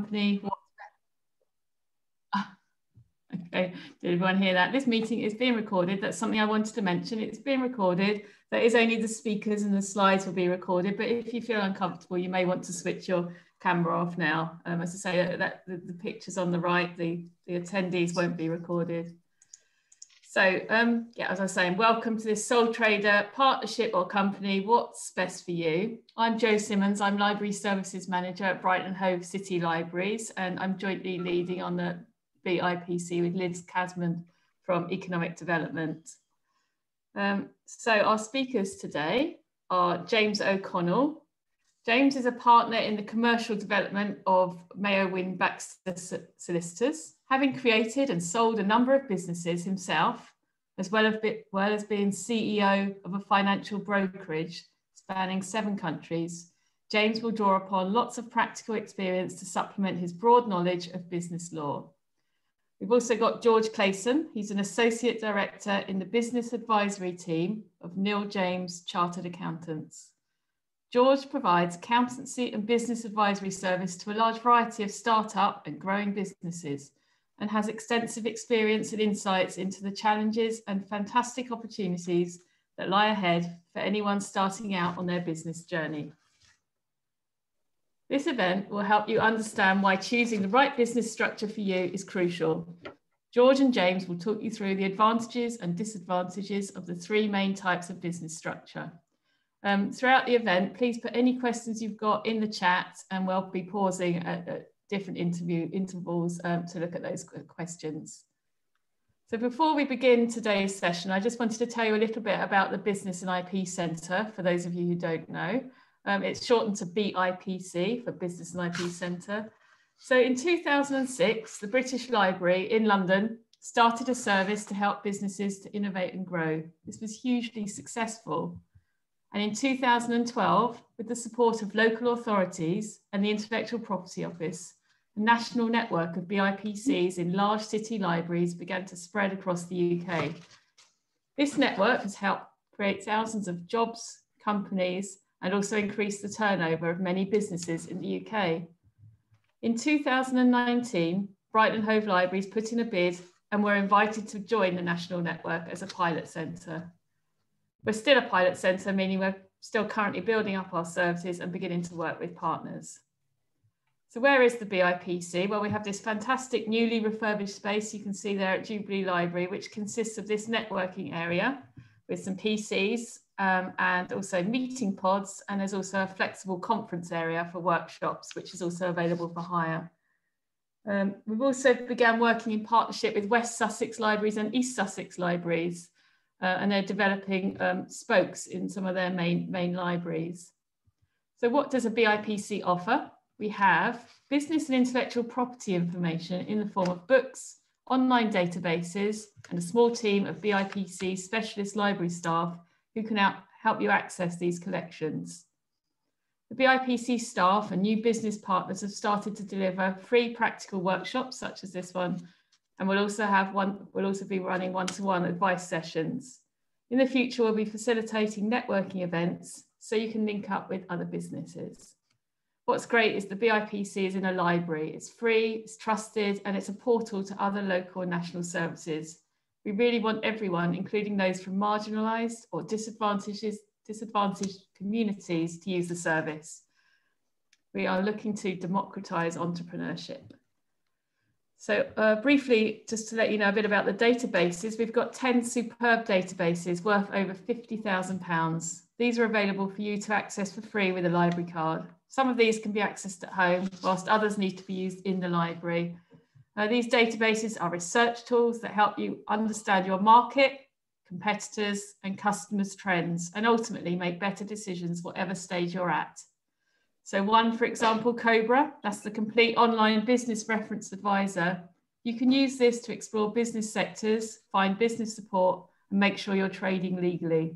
company. Okay, did everyone hear that? This meeting is being recorded. That's something I wanted to mention. It's being recorded. That is only the speakers and the slides will be recorded. But if you feel uncomfortable, you may want to switch your camera off now. Um, as I say, that, that the, the, pictures on the right, the, the attendees won't be recorded. So um, yeah, as I was saying, welcome to this sole trader partnership or company. What's best for you? I'm Jo Simmons. I'm Library Services Manager at Brighton Hove City Libraries, and I'm jointly leading on the BIPC with Liz Casman from Economic Development. Um, so our speakers today are James O'Connell. James is a partner in the commercial development of Mayo Wynne Baxter Solicitors, having created and sold a number of businesses himself, as well as, well as being CEO of a financial brokerage spanning seven countries. James will draw upon lots of practical experience to supplement his broad knowledge of business law. We've also got George Clayson. He's an Associate Director in the Business Advisory Team of Knill James Chartered Accountants. George provides accountancy and business advisory service to a large variety of startup and growing businesses and has extensive experience and insights into the challenges and fantastic opportunities that lie ahead for anyone starting out on their business journey. This event will help you understand why choosing the right business structure for you is crucial. George and James will talk you through the advantages and disadvantages of the three main types of business structure. Um, throughout the event, please put any questions you've got in the chat and we'll be pausing at, at different interview intervals um, to look at those questions. So before we begin today's session, I just wanted to tell you a little bit about the Business and IP Centre, for those of you who don't know. Um, it's shortened to BIPC for Business and IP Centre. So in 2006, the British Library in London started a service to help businesses to innovate and grow. This was hugely successful. And in 2012, with the support of local authorities and the Intellectual Property Office, a national network of BIPCs in large city libraries began to spread across the UK. This network has helped create thousands of jobs, companies, and also increased the turnover of many businesses in the UK. In 2019, Brighton Hove Libraries put in a bid and were invited to join the national network as a pilot centre. We're still a pilot centre, meaning we're still currently building up our services and beginning to work with partners. So where is the BIPC? Well, we have this fantastic newly refurbished space you can see there at Jubilee Library, which consists of this networking area with some PCs um, and also meeting pods. And there's also a flexible conference area for workshops, which is also available for hire. Um, we've also began working in partnership with West Sussex Libraries and East Sussex Libraries, uh, and they're developing um, spokes in some of their main, main libraries. So what does a BIPC offer? We have business and intellectual property information in the form of books, online databases, and a small team of BIPC specialist library staff who can help you access these collections. The BIPC staff and new business partners have started to deliver free practical workshops such as this one, and we'll also have one, we'll also be running one-to-one -one advice sessions. In the future, we'll be facilitating networking events so you can link up with other businesses. What's great is the BIPC is in a library. It's free, it's trusted, and it's a portal to other local and national services. We really want everyone, including those from marginalised or disadvantaged, disadvantaged communities, to use the service. We are looking to democratise entrepreneurship. So uh, briefly, just to let you know a bit about the databases, we've got 10 superb databases worth over £50,000. These are available for you to access for free with a library card. Some of these can be accessed at home, whilst others need to be used in the library. Uh, these databases are research tools that help you understand your market, competitors and customers' trends, and ultimately make better decisions whatever stage you're at. So one, for example, Cobra, that's the complete online business reference advisor. You can use this to explore business sectors, find business support, and make sure you're trading legally.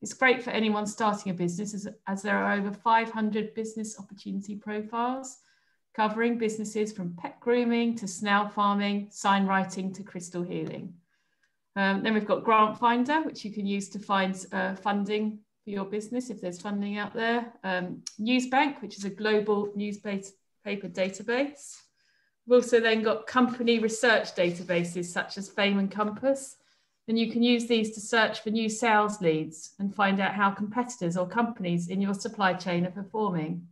It's great for anyone starting a business as, as there are over 500 business opportunity profiles covering businesses from pet grooming to snail farming, sign writing to crystal healing. Um, then we've got Grant Finder, which you can use to find uh, funding for your business if there's funding out there. Um, Newsbank, which is a global newspaper paper database. We've also then got company research databases such as Fame and Kompass. And you can use these to search for new sales leads and find out how competitors or companies in your supply chain are performing.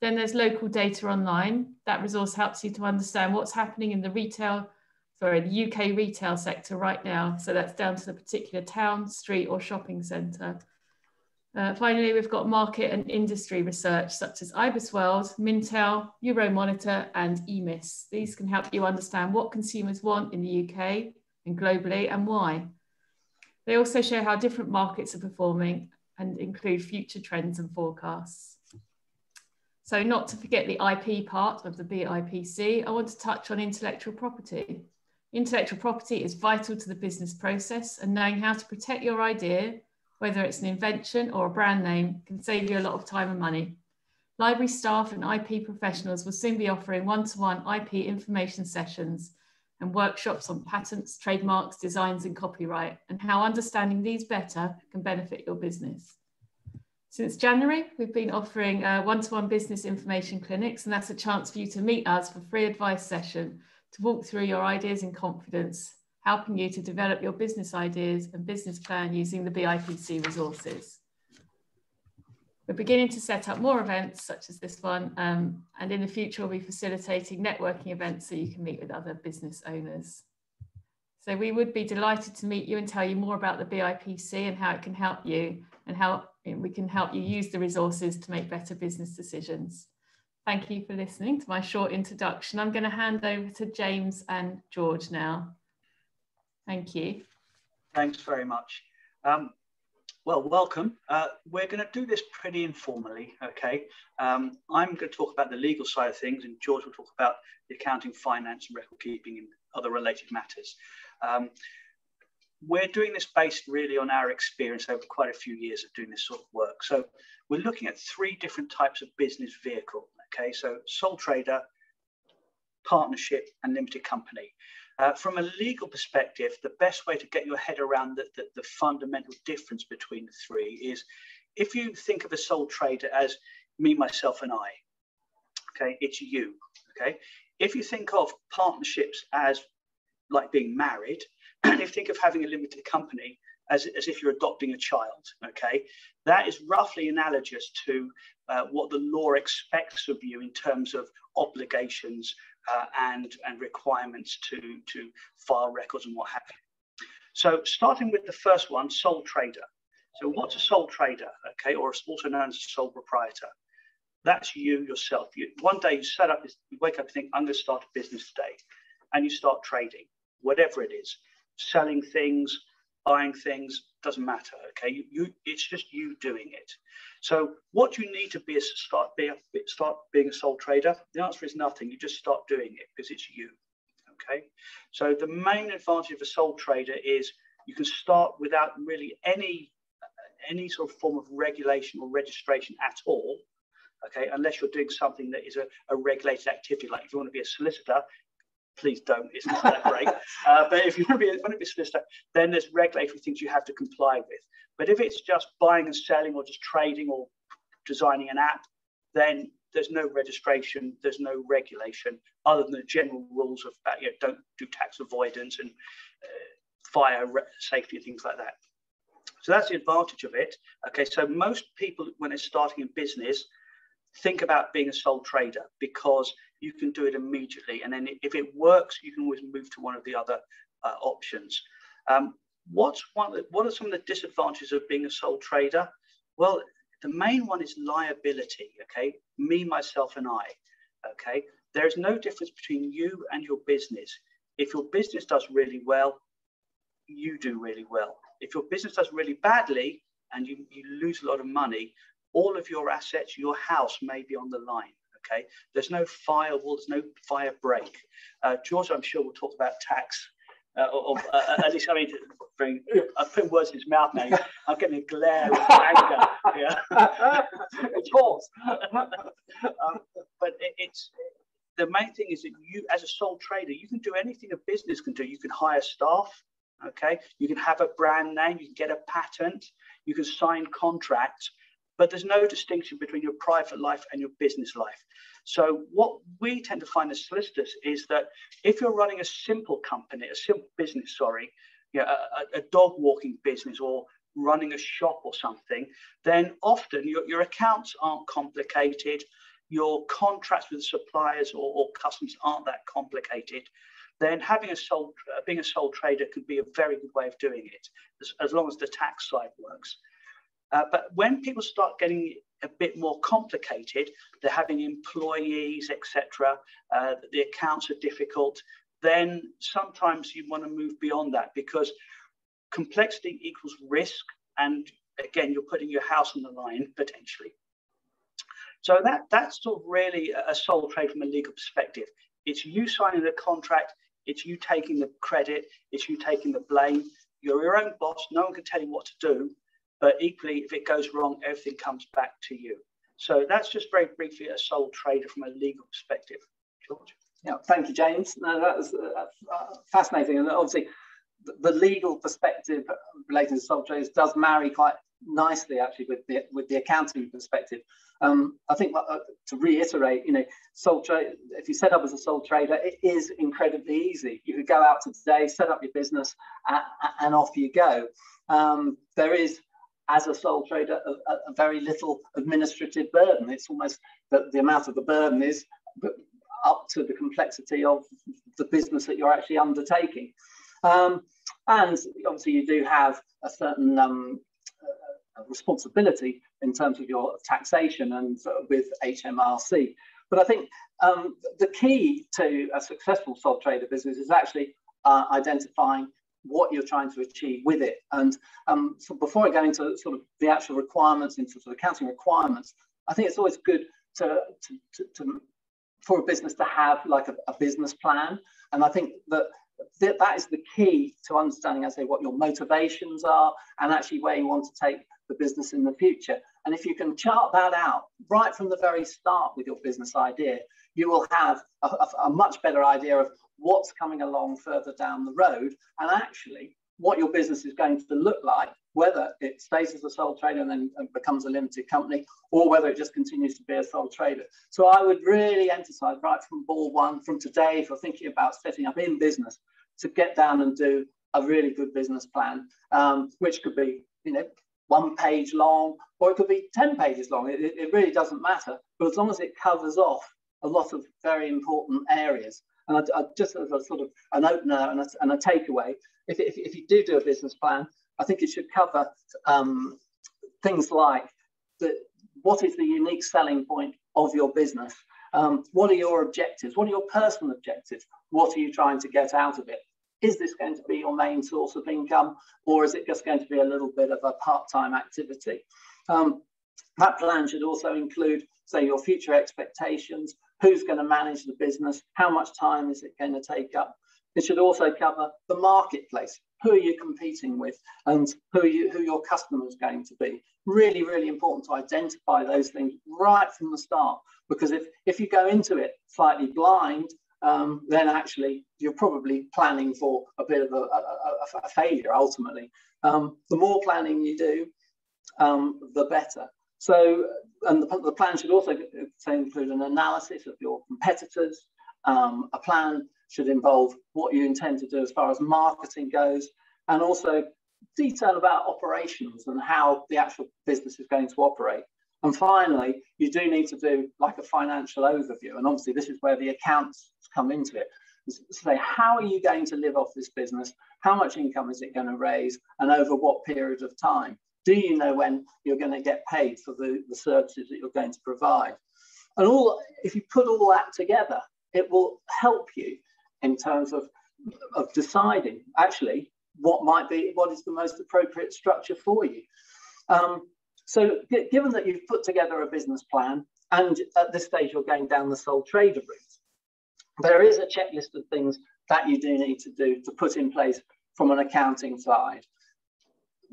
Then there's local data online. That resource helps you to understand what's happening in the retail, sorry, the UK retail sector right now. So that's down to the particular town, street, or shopping centre. Uh, finally, we've got market and industry research such as IBISWorld, Mintel, Euromonitor, and EMIS. These can help you understand what consumers want in the UK and globally and why. They also show how different markets are performing and include future trends and forecasts. So not to forget the IP part of the BIPC, I want to touch on intellectual property. Intellectual property is vital to the business process and knowing how to protect your idea whether it's an invention or a brand name, can save you a lot of time and money. Library staff and IP professionals will soon be offering one-to-one IP information sessions and workshops on patents, trademarks, designs and copyright and how understanding these better can benefit your business. Since January, we've been offering uh, one-to-one -one business information clinics and that's a chance for you to meet us for free advice session to walk through your ideas in confidence helping you to develop your business ideas and business plan using the BIPC resources. We're beginning to set up more events such as this one, um, and in the future we'll be facilitating networking events so you can meet with other business owners. So we would be delighted to meet you and tell you more about the BIPC and how it can help you and how we can help you use the resources to make better business decisions. Thank you for listening to my short introduction. I'm going to hand over to James and George now. Thank you. Thanks very much. Um, well, welcome. Uh, we're going to do this pretty informally, okay? Um, I'm going to talk about the legal side of things, and George will talk about the accounting, finance, and record keeping and other related matters. Um, we're doing this based really on our experience over quite a few years of doing this sort of work. So we're looking at three different types of business vehicle, okay? So sole trader, partnership, and limited company. Uh, from a legal perspective, the best way to get your head around the, the, the, fundamental difference between the three is if you think of a sole trader as me, myself, and I, okay, it's you, okay? If you think of partnerships as like being married, and if you think of having a limited company as, as if you're adopting a child, okay, that is roughly analogous to uh, what the law expects of you in terms of obligations uh, and, and requirements to, to file records and what have you. So starting with the first one, sole trader. So what's a sole trader, okay, or also known as a sole proprietor? That's you yourself. You, one day you set up, you wake up and think, I'm going to start a business today. And you start trading, whatever it is, selling things, buying things, doesn't matter. Okay, you, you it's just you doing it. So what you need to be is start being start being a sole trader. The answer is nothing. You just start doing it because it's you. Okay. So the main advantage of a sole trader is you can start without really any any sort of form of regulation or registration at all okay, unless you're doing something that is a, a, regulated activity, like if you want to be a solicitor, please don't. It's not that great. Uh, but if you want to, be, want to be a solicitor, then there's regulatory things you have to comply with. But if it's just buying and selling or just trading or designing an app, then there's no registration, there's no regulation other than the general rules of uh, you know, don't do tax avoidance and uh, fire safety and things like that. So that's the advantage of it. Okay, so most people when they're starting a business think about being a sole trader because you can do it immediately. And then if it works, you can always move to one of the other uh, options. Um, what's one, what are some of the disadvantages of being a sole trader? Well, the main one is liability, okay? Me, myself, and I, okay? There is no difference between you and your business. If your business does really well, you do really well. If your business does really badly and you, you lose a lot of money, all of your assets, your house may be on the line. Okay, there's no firewall, there's no fire break. Uh, George, I'm sure, will talk about tax. Uh, or, uh, uh, at least, I mean, bring, I'm putting words in his mouth now. I'm getting a glare of anger. Yeah, of course. um, but it, it's the main thing is that you, as a sole trader, you can do anything a business can do. You can hire staff. Okay, you can have a brand name. You can get a patent. You can sign contracts but there's no distinction between your private life and your business life. So what we tend to find as solicitors is that if you're running a simple company, a simple business, sorry, you know, a, a dog walking business or running a shop or something, then often your, your accounts aren't complicated, your contracts with suppliers or, or customers aren't that complicated, then having a sole, uh, being a sole trader could be a very good way of doing it, as, as long as the tax side works. Uh, but when people start getting a bit more complicated, they're having employees, etc., uh, the accounts are difficult, then sometimes you want to move beyond that because complexity equals risk. And again, you're putting your house on the line potentially. So that, that's sort of really a sole trade from a legal perspective. It's you signing the contract, it's you taking the credit, it's you taking the blame. You're your own boss, no one can tell you what to do, but equally, if it goes wrong, everything comes back to you. So that's just very briefly a sole trader from a legal perspective. George? Yeah, thank you, James. No, that was uh, uh, fascinating. And obviously, the legal perspective relating to sole traders does marry quite nicely actually with the with the accounting perspective. Um, I think uh, to reiterate, you know, sole trade. If you set up as a sole trader, it is incredibly easy. You could go out today, set up your business, uh, and off you go. Um, there is, as a sole trader, a, a, very little administrative burden. It's almost that the amount of the burden is up to the complexity of the business that you're actually undertaking. Um, and obviously, you do have a certain um, uh, responsibility in terms of your taxation and uh, with HMRC. But I think um, the key to a successful sole trader business is actually uh, identifying what you're trying to achieve with it. And um, so before I go into sort of the actual requirements, into sort of accounting requirements, I think it's always good to, to, to, to for a business to have like a, a business plan. And I think that th- that is the key to understanding, I say, what your motivations are and actually where you want to take the business in the future. And if you can chart that out right from the very start with your business idea, you will have a, a, a much better idea of what's coming along further down the road and actually what your business is going to look like, whether it stays as a sole trader and then becomes a limited company, or whether it just continues to be a sole trader. So I would really emphasize right from ball one, from today, if you're thinking about setting up in business, to get down and do a really good business plan, um, which could be, you know, one page long, or it could be 10 pages long. It, it really doesn't matter. But as long as it covers off a lot of very important areas. And I, I just as a sort of an opener and a, and a takeaway, if, if, if, you do do a business plan, I think it should cover um, things like the, what is the unique selling point of your business? Um, what are your objectives? What are your personal objectives? What are you trying to get out of it? Is this going to be your main source of income, or is it just going to be a little bit of a part time activity? Um, that plan should also include, say, your future expectations, who's going to manage the business, how much time is it going to take up. It should also cover the marketplace. Who are you competing with and who you, who your customer is going to be? Really, really important to identify those things right from the start. Because if, if you go into it slightly blind, um, then actually you're probably planning for a bit of a, a, a failure ultimately. Um, the more planning you do, um, the better. So, and the, the, plan should also include an analysis of your competitors. Um, a plan should involve what you intend to do as far as marketing goes, and also detail about operations and how the actual business is going to operate. And finally, you do need to do like a financial overview. And obviously, this is where the accounts come into it. Say, how are you going to live off this business? How much income is it going to raise? And over what period of time? Do you know when you're going to get paid for the, the services that you're going to provide? And all, if you put all that together, it will help you in terms of, of deciding actually what might be, what is the most appropriate structure for you. Um, so given that you've put together a business plan and at this stage you're going down the sole trader route, there is a checklist of things that you do need to do to put in place from an accounting side.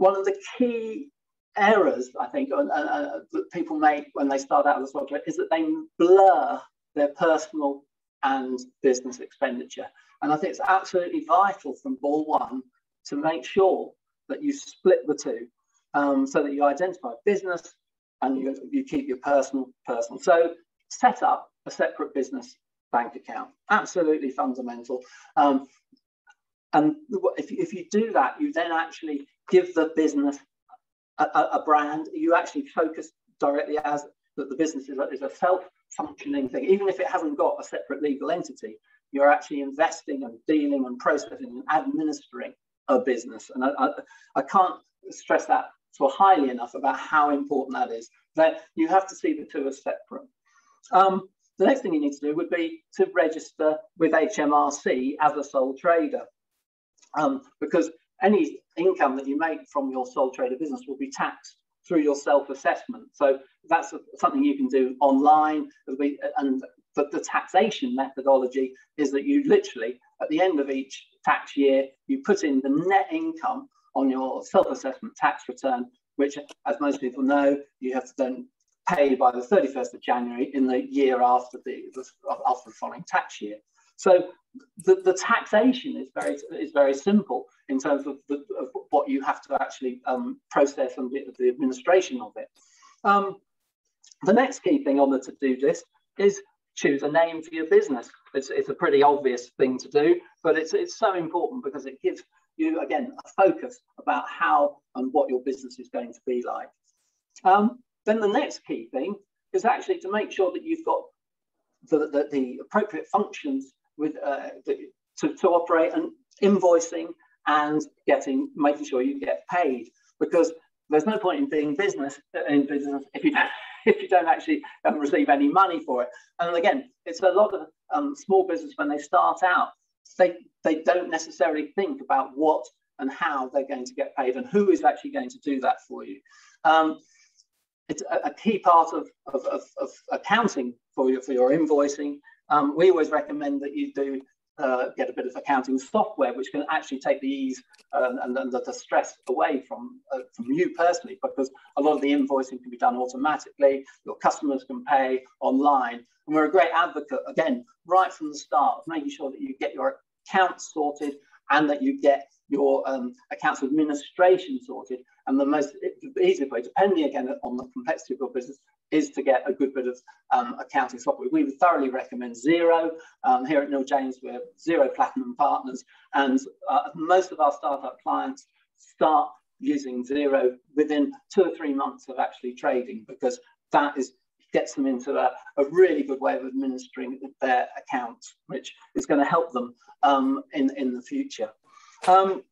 One of the key errors, I think, uh, uh, that people make when they start out as a trader is that they blur their personal and business expenditure. And I think it's absolutely vital from ball one to make sure that you split the two um, so that you identify business and you, you keep your personal personal. So set up a separate business bank account. Absolutely fundamental. Um, and if, if you do that, you then actually give the business a, a brand. You actually focus directly as that the business is a, is a self-functioning thing, even if it hasn't got a separate legal entity. You're actually investing and dealing and processing and administering a business. And I, I, I can't stress that so highly enough about how important that is. That you have to see the two as separate. Um, the next thing you need to do would be to register with HMRC as a sole trader, um, because any income that you make from your sole trader business will be taxed through your self-assessment. So that's something you can do online. And the, the taxation methodology is that you literally, at the end of each tax year, you put in the net income on your self-assessment tax return, which, as most people know, you have to then pay by the 31st of January in the year after the, after the following tax year. So the, the taxation is very is very simple in terms of, the, of what you have to actually um, process and the, the, administration of it. Um, the next key thing on the to-do list is choose a name for your business. It's, it's a pretty obvious thing to do, but it's, it's so important because it gives you, again, a focus about how and what your business is going to be like. Um, then the next key thing is actually to make sure that you've got the, the, the appropriate functions with uh, the, to, to operate and invoicing and getting making sure you get paid because there's no point in being business in business if you don't if you don't actually um, receive any money for it. And again, it's a lot of um, small business when they start out, they they don't necessarily think about what and how they're going to get paid and who is actually going to do that for you. Um, it's a, a key part of, of, of, of, accounting for your, for your invoicing. Um, we always recommend that you do uh, get a bit of accounting software which can actually take the ease um, and, and the, stress away from, uh, from you personally because a lot of the invoicing can be done automatically. Your customers can pay online. And we're a great advocate, again, right from the start making sure that you get your accounts sorted and that you get your um, accounts administration sorted. And the most easiest way, depending again on the complexity of your business, is to get a good bit of um, accounting software. We would thoroughly recommend Xero. Um, here at Knill James, we're Xero Platinum partners, and uh, most of our startup clients start using Xero within two or three months of actually trading because that is gets them into a, a really good way of administering their accounts, which is going to help them um, in, in the future. Um,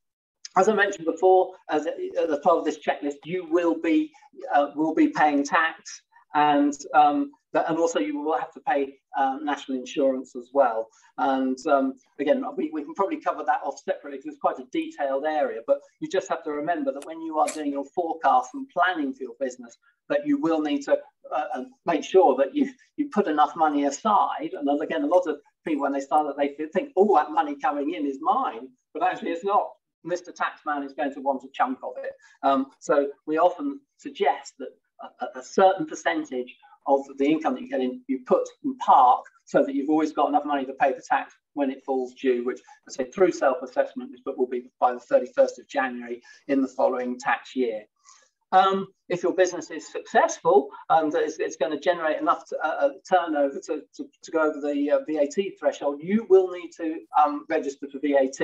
as I mentioned before, as, as part of this checklist, you will be uh, will be paying tax, and um, and also you will have to pay um, national insurance as well. And um, again, we, we can probably cover that off separately because it's quite a detailed area. But you just have to remember that when you are doing your forecast and planning for your business, that you will need to uh, make sure that you you put enough money aside. And again, a lot of people when they start that they think, oh, that money coming in is mine, but actually it's not. Mr. Taxman is going to want a chunk of it. Um, so we often suggest that a, a, certain percentage of the income that you get in, you put in park so that you've always got enough money to pay the tax when it falls due, which I say through self-assessment, but will be by the 31st of January in the following tax year. Um, if your business is successful and it's, it's going to generate enough to, uh, uh turnover to, to, to, go over the uh, VAT threshold, you will need to um, register for VAT.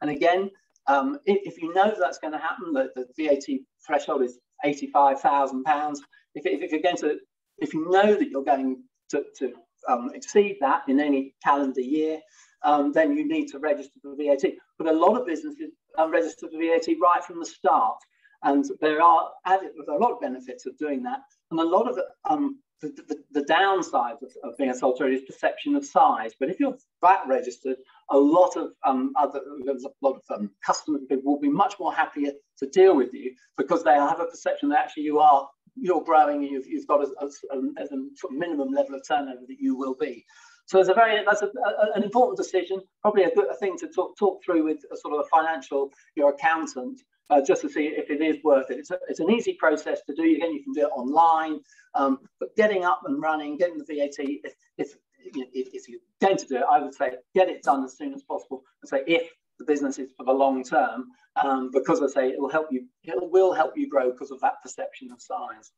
And again, um, if, if, you know that's going to happen, that the VAT threshold is £85,000, if, if, if, you're going to, if you know that you're going to, to um, exceed that in any calendar year, um, then you need to register for VAT. But a lot of businesses um, register for VAT right from the start. And there are added, a lot of benefits of doing that. And a lot of um, the, the, the downside of, of, being a sole trader is perception of size. But if you're VAT registered, a lot of um, other a lot of um, customers will be much more happier to deal with you because they have a perception that actually you are you're growing. You've, you've got a, a, a, minimum level of turnover that you will be. So it's a very that's a, a, an important decision, probably a good a thing to talk talk through with a sort of a financial your accountant uh, just to see if it is worth it. It's, a, it's an easy process to do. Again, you can do it online, um, but getting up and running, getting the VAT, if, if, if, you're going to do it, I would say get it done as soon as possible and say if the business is for the long term, um, because I say it will help you, it will help you grow because of that perception of size.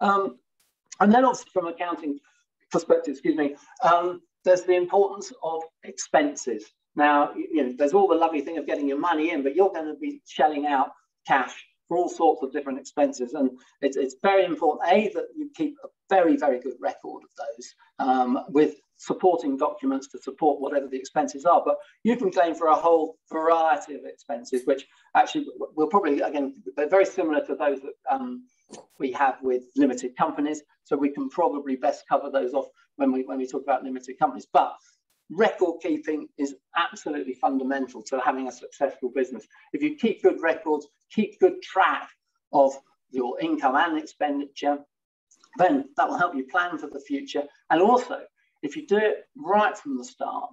Um, and then also from accounting perspective, excuse me, um, there's the importance of expenses. Now, you know, there's all the lovely thing of getting your money in, but you're going to be shelling out cash for all sorts of different expenses. And it's, it's very important, A, that you keep a very, very good record of those um, with supporting documents to support whatever the expenses are. But you can claim for a whole variety of expenses, which actually will probably, again, they're very similar to those that um, we have with limited companies. So we can probably best cover those off when we, when we talk about limited companies. But record keeping is absolutely fundamental to having a successful business. If you keep good records, keep good track of your income and expenditure, then that will help you plan for the future. And also, if you do it right from the start,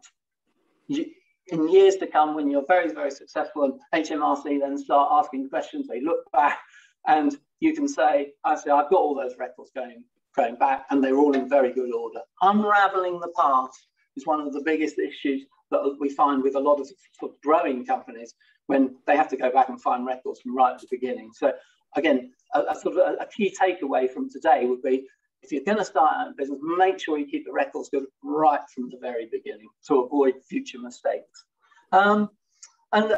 you, in years to come, when you're very, very successful and HMRC then start asking questions, they look back and you can say, I say, I've got all those records going, going back and they're all in very good order. Unraveling the past is one of the biggest issues that we find with a lot of, growing companies when they have to go back and find records from right at the beginning. So again, a, a sort of a, a, key takeaway from today would be if you're going to start a business, make sure you keep the records good right from the very beginning to avoid future mistakes. Um, and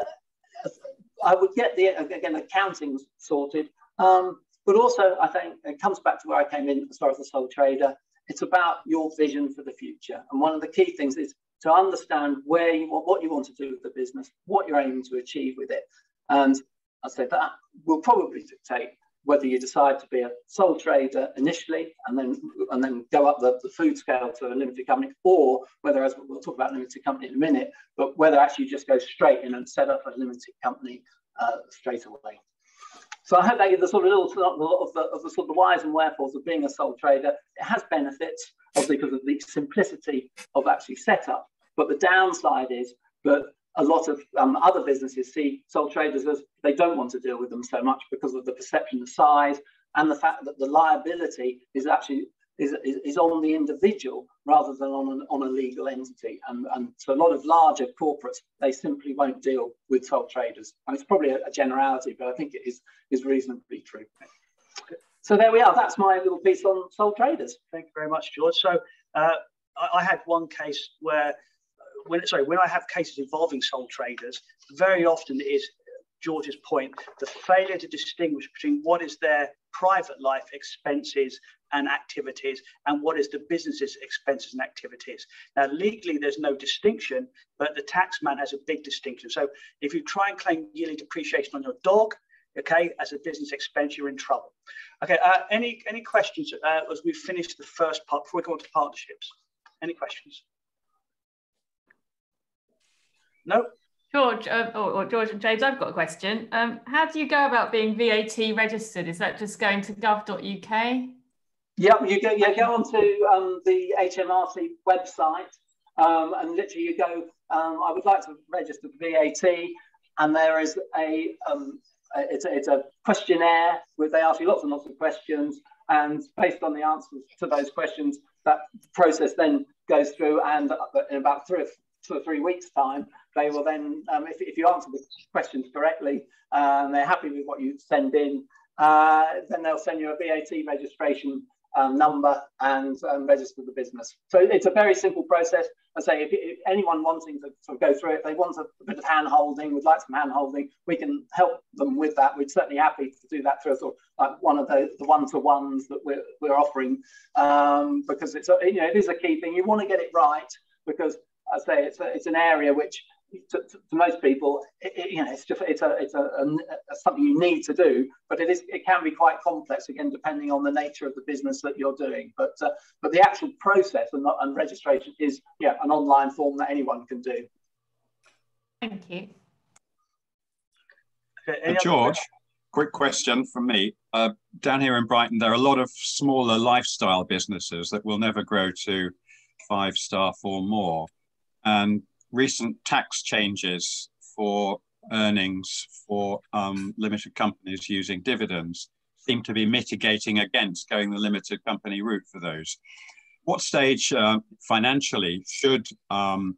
I would get the again accounting sorted, um, but also I think it comes back to where I came in as far as the sole trader. It's about your vision for the future. And one of the key things is to understand where you want, what you want to do with the business, what you're aiming to achieve with it. And I say that will probably dictate whether you decide to be a sole trader initially and then and then go up the, the food scale to a limited company, or whether, as we'll talk about limited company in a minute, but whether actually you just go straight in and set up a limited company uh, straight away. So I hope that gives a sort of little of the, of the sort of whys and wherefores of being a sole trader. It has benefits, obviously, because of the simplicity of actually setup. But the downside is that a lot of um, other businesses see sole traders as they don't want to deal with them so much because of the perception of size and the fact that the liability is actually is, is, on the individual rather than on, an, on a legal entity. And, and so a lot of larger corporates, they simply won't deal with sole traders. And it's probably a, a generality, but I think it is, is reasonably true. So there we are. That's my little piece on sole traders. Thank you very much, George. So uh, I, I, had one case where, when sorry, when I have cases involving sole traders, very often it is George's point, the failure to distinguish between what is their private life expenses and activities and what is the business's expenses and activities. Now, legally, there's no distinction, but the taxman has a big distinction. So if you try and claim yearly depreciation on your dog, okay, as a business expense, you're in trouble. Okay, uh, any, any questions uh, as we finish the first part before we go on to partnerships? Any questions? No? George, uh, or, or, George and James, I've got a question. Um, how do you go about being VAT registered? Is that just going to gov.uk? Yeah, you go, you go onto um, the HMRC website um, and literally you go, um, I would like to register for VAT and there is a, um, it's, a, it's a questionnaire where they ask you lots and lots of questions and based on the answers to those questions, that process then goes through and in about three, two or three weeks time, they will then, um, if, if you answer the questions correctly uh, and they're happy with what you send in, uh, then they'll send you a VAT registration um, number and um, register the business. So it's a very simple process. I say if, if, anyone wanting to sort of go through it, they want a, bit of hand holding, would like some hand holding, we can help them with that. We're certainly happy to do that through sort of like one of the, the one-to-ones that we're, we're offering um, because it's a, you know it is a key thing. You want to get it right because I say it's a, it's an area which to, to, to most people, it, it, you know, it's just it's a it's a, a, a, something you need to do, but it is it can be quite complex again, depending on the nature of the business that you're doing. But uh, but the actual process and, and registration is yeah an online form that anyone can do. Thank you. Okay, uh, George, quick question from me. Uh, down here in Brighton, there are a lot of smaller lifestyle businesses that will never grow to five staff or more. And recent tax changes for earnings for um, limited companies using dividends seem to be mitigating against going the limited company route for those. What stage uh, financially should um,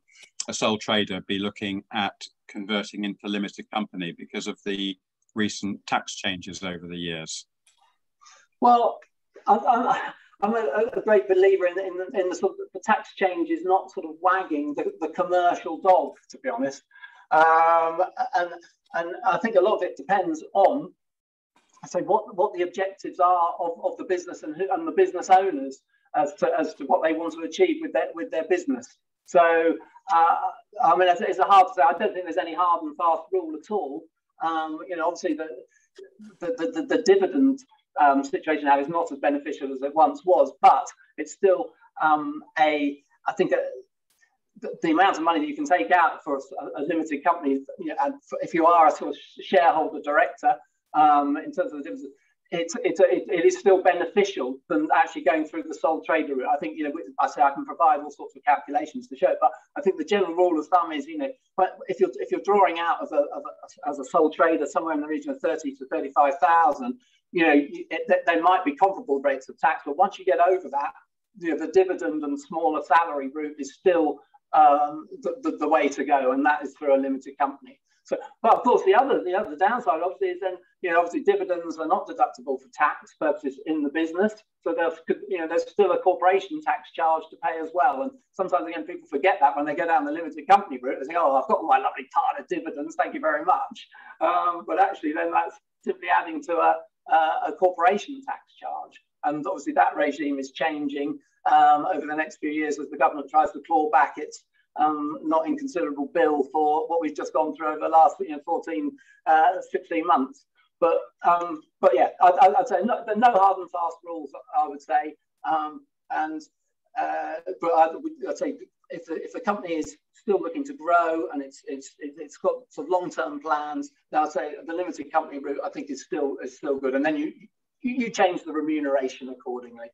a sole trader be looking at converting into limited company because of the recent tax changes over the years? Well, I, I'm a, a, great believer in, in, the, in the sort of the tax change is not sort of wagging the, the commercial dog, to be honest. Um, and and I think a lot of it depends on say what what the objectives are of, of the business and, who, and the business owners as to as to what they want to achieve with their with their business. So uh, I mean, it's, it's hard to say. I don't think there's any hard and fast rule at all. Um, you know, obviously the the, the, the, the dividend um, situation now is not as beneficial as it once was, but it's still um, a, I think, a, the, amount of money that you can take out for a, a limited company, you know, and if you are a sort of shareholder director, um, in terms of the it's, it, it is still beneficial than actually going through the sole trader route. I think, you know, I say I can provide all sorts of calculations to show it, but I think the general rule of thumb is, you know, if you're, if you're drawing out as a, as a, as a sole trader somewhere in the region of 30 to 35,000, you know, they might be comparable rates of tax, but once you get over that, you know, the dividend and smaller salary route is still um, the, the, the way to go, and that is through a limited company. So, but of course, the other the other downside obviously is then you know obviously dividends are not deductible for tax purposes in the business. So there's you know there's still a corporation tax charge to pay as well. And sometimes again people forget that when they go down the limited company route. They think, oh, I've got my lovely part of dividends, thank you very much. Um, but actually, then that's simply adding to a, a, a corporation tax charge. And obviously that regime is changing um, over the next few years as the government tries to claw back its um, not inconsiderable bill for what we've just gone through over the last you know, 14, uh, 16 months. But um, but yeah, I, would say no, no hard and fast rules. I would say, um, and uh, but I, would say if the, if the company is still looking to grow and it's it's it's got sort of long term plans, then I'd say the limited company route I think is still is still good. And then you you, change the remuneration accordingly.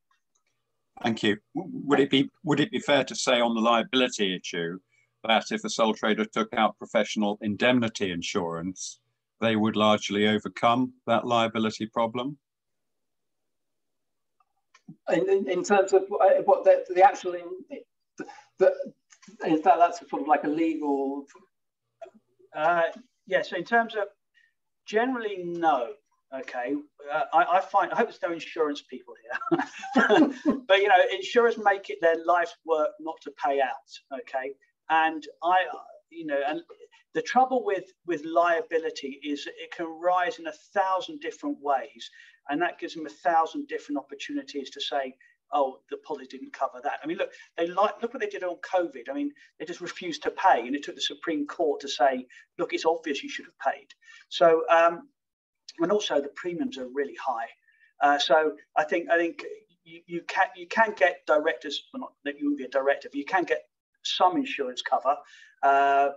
Thank you. Would it be would it be fair to say on the liability issue that if a sole trader took out professional indemnity insurance, they would largely overcome that liability problem? In, in, in terms of what the, the actual, in, the, in fact, that's sort of like a legal. Uh, yeah, so in terms of generally, no. Okay, uh, I, I, find I hope there's no insurance people here, but you know, insurers make it their life's work not to pay out. Okay, and I, you know, and the trouble with with liability is it can rise in a thousand different ways, and that gives them a thousand different opportunities to say, oh, the policy didn't cover that. I mean, look, they like look what they did on COVID. I mean, they just refused to pay, and it took the Supreme Court to say, look, it's obvious you should have paid. So um, and also the premiums are really high. Uh, so I think I think you, you can you can get directors, well not that you would be a director, but you can get some insurance cover, uh,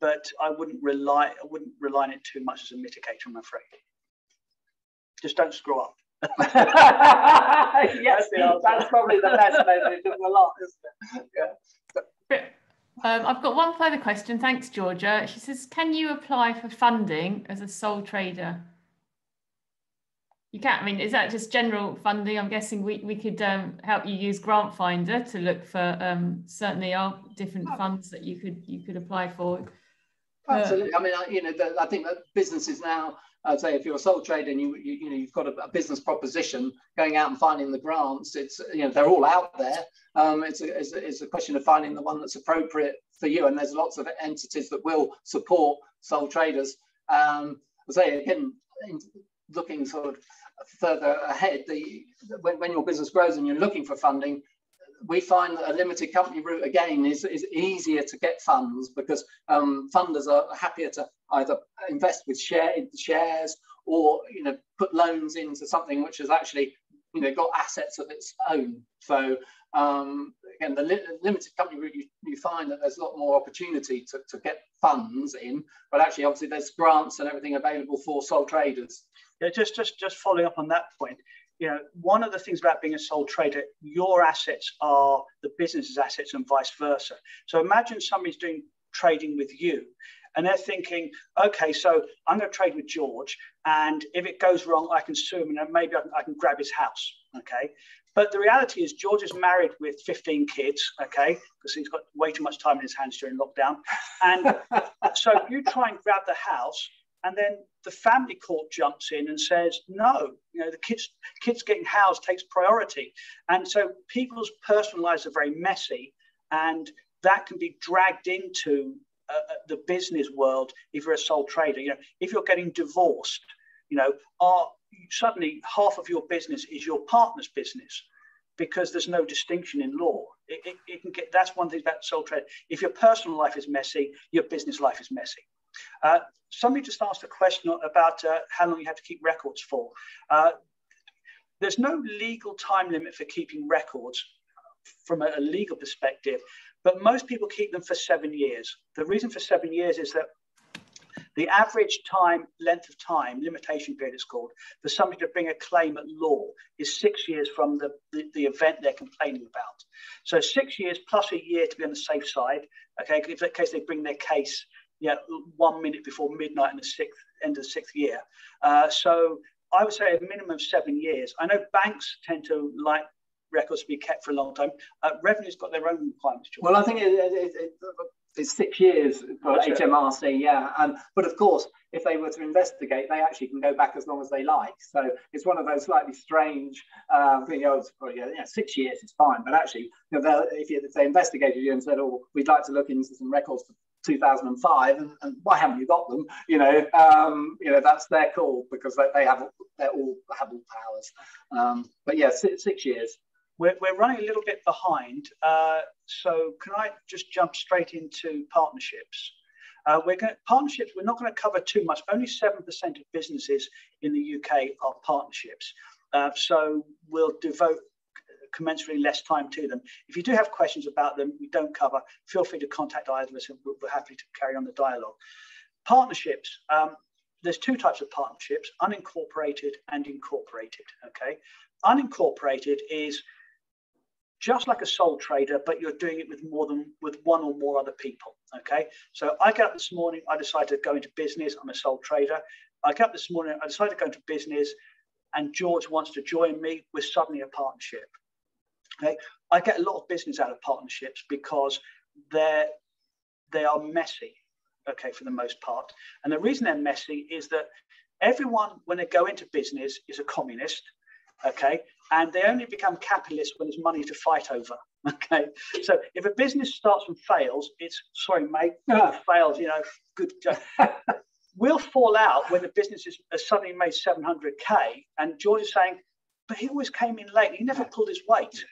but I wouldn't rely I wouldn't rely on it too much as a mitigator. I'm afraid. Just don't screw up. yes, that's probably the best message of the lot, isn't it? Yeah. Um, I've got one further question. Thanks, Georgia. She says, can you apply for funding as a sole trader? You can't. I mean, is that just general funding? I'm guessing we, we could um, help you use Grant Finder to look for um, certainly are different oh. funds that you could you could apply for. Absolutely. Uh, I mean, I, you know, the, I think that businesses now, I'd say, if you're a sole trader and you you, you know you've got a, a, business proposition, going out and finding the grants, it's you know they're all out there. Um, it's a, it's a, it's a question of finding the one that's appropriate for you, and there's lots of entities that will support sole traders. Um, I say again, looking sort of further ahead, the, when, when your business grows and you're looking for funding, we find that a limited company route again is, is easier to get funds because um, funders are happier to either invest with share, shares or you know put loans into something which has actually you know got assets of its own. So um, again, the li limited company route, you, you find that there's a lot more opportunity to, to get funds in, but actually obviously there's grants and everything available for sole traders. Yeah, just just just following up on that point, you know, one of the things about being a sole trader, your assets are the business's assets and vice versa. So imagine somebody's doing trading with you and they're thinking, okay, so I'm going to trade with George, and if it goes wrong, I can sue him, and maybe I can, I can grab his house. Okay, but the reality is, George is married with 15 kids. Okay, because he's got way too much time in his hands during lockdown, and so you try and grab the house, and then the family court jumps in and says, no, you know, the kids, kids getting housed takes priority. And so people's personal lives are very messy and that can be dragged into uh, uh, the business world if you're a sole trader. You know, if you're getting divorced, you know, are suddenly half of your business is your partner's business because there's no distinction in law. It, it, it, can get that's one thing about sole trade. If your personal life is messy, your business life is messy. Uh, somebody just asked a question about uh, how long you have to keep records for. Uh, there's no legal time limit for keeping records from a, a legal perspective, but most people keep them for seven years. The reason for seven years is that the average time, length of time, limitation period it's called, for somebody to bring a claim at law is six years from the, the, the, event they're complaining about. So six years plus a year to be on the safe side, okay, if in case they bring their case yeah, one minute before midnight in the sixth end of the sixth year. Uh, so I would say a minimum of seven years. I know banks tend to like records to be kept for a long time. Uh, Revenue's got their own requirements. George. Well, I think it, it, it, it's six years for That's HMRC, it. yeah. Um, but of course, if they were to investigate, they actually can go back as long as they like. So it's one of those slightly strange uh, you know, probably, yeah, six years is fine. But actually, you know, if, you, if, they investigated you and said, oh, we'd like to look into some records for 2005 and, and why haven't you got them you know um, you know that's their call because they, they have they all have all powers um, but yeah six, six years we're, we're running a little bit behind. Uh, so can I just jump straight into partnerships? Uh, we're going partnerships. We're not going to cover too much. Only seven percent of businesses in the UK are partnerships. Uh, so we'll devote commensurately less time to them. If you do have questions about them, we don't cover. Feel free to contact either of us, and we're happy to carry on the dialogue. Partnerships. Um, there's two types of partnerships: unincorporated and incorporated. Okay, unincorporated is just like a sole trader, but you're doing it with more than with one or more other people. Okay. So I get up this morning, I decided to go into business. I'm a sole trader. I get up this morning, I decided to go into business, and George wants to join me. We're suddenly a partnership. Okay. I get a lot of business out of partnerships because they're they are messy. Okay, for the most part. And the reason they're messy is that everyone, when they go into business, is a communist okay? And they only become capitalists when there's money to fight over, okay? So if a business starts and fails, it's sorry, mate, fails, you know, good. we'll fall out when the business is, has suddenly made 700k, and George is saying, but he always came in late. He never pulled his weight.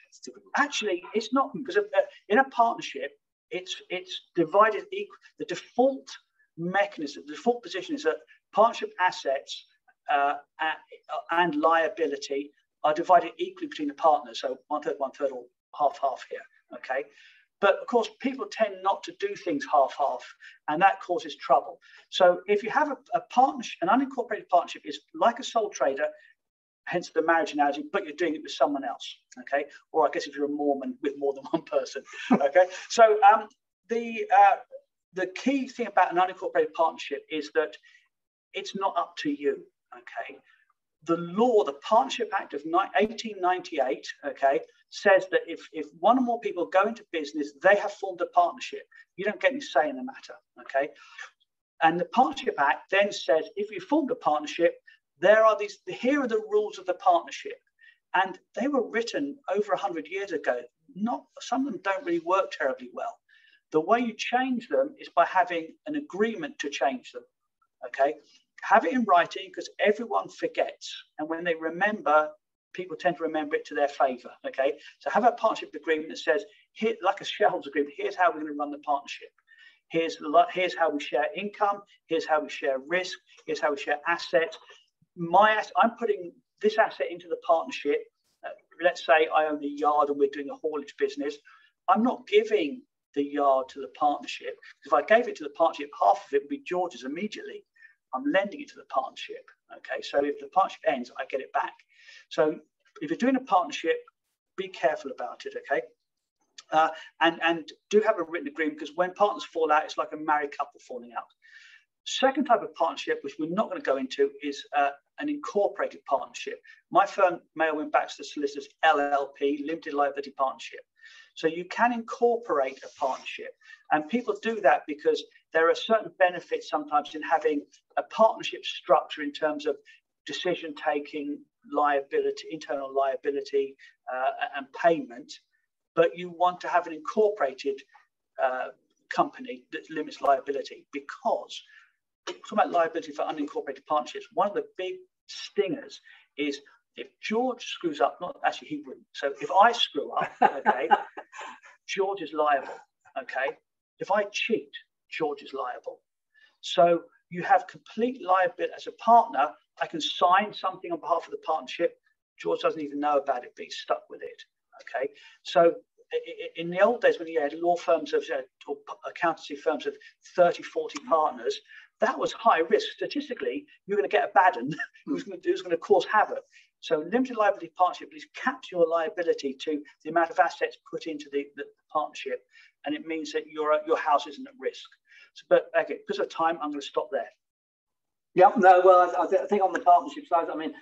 Actually, it's not because of, uh, in a partnership, it's it's divided equal. The default mechanism, the default position is that partnership assets uh, and liability are divided equally between the partners. So one third, one third, or half half here. Okay. But of course, people tend not to do things half half, and that causes trouble. So if you have a, a partnership, an unincorporated partnership is like a sole trader, hence the marriage analogy, but you're doing it with someone else. Okay. Or I guess if you're a Mormon with more than one person. Okay. so um, the uh, the key thing about an unincorporated partnership is that it's not up to you okay, the law, the Partnership Act of 1898, okay, says that if, if one or more people go into business, they have formed a partnership. You don't get any say in the matter, okay? And the Partnership Act then says if you formed a partnership, there are these, here are the rules of the partnership. And they were written over 100 years ago. Not Some of them don't really work terribly well. The way you change them is by having an agreement to change them, okay? Have it in writing because everyone forgets. And when they remember, people tend to remember it to their favor. Okay. So have a partnership agreement that says, here, like a shareholders agreement, here's how we're going to run the partnership. Here's, the, here's how we share income. Here's how we share risk. Here's how we share assets. My I'm putting this asset into the partnership. Uh, let's say I own a yard and we're doing a haulage business. I'm not giving the yard to the partnership. If I gave it to the partnership, half of it would be George's immediately. I'm lending it to the partnership. Okay, so if the partnership ends, I get it back. So if you're doing a partnership, be careful about it. Okay, uh, and and do have a written agreement because when partners fall out, it's like a married couple falling out. Second type of partnership, which we're not going to go into, is uh, an incorporated partnership. My firm, Mayo Baxter Solicitors LLP, Limited Liability Partnership. So you can incorporate a partnership. And people do that because there are certain benefits sometimes in having a partnership structure in terms of decision taking, liability, internal liability, uh, and payment. But you want to have an incorporated uh, company that limits liability because talking about liability for unincorporated partnerships, one of the big stingers is if George screws up, not actually he wouldn't. So if I screw up, okay, George is liable. Okay. If I cheat, George is liable. So you have complete liability as a partner. I can sign something on behalf of the partnership. George doesn't even know about it, but he's stuck with it. Okay. So in the old days when you had law firms of uh, or accountancy firms of 30 40 partners that was high risk statistically you're going to get a bad one who's going to, who's going to cause havoc so limited liability partnership please caps your liability to the amount of assets put into the, the partnership, and it means that your your house isn't at risk. So, but okay, because of time, I'm going to stop there. Yeah, no, well, I, I, think on the partnership side, I mean,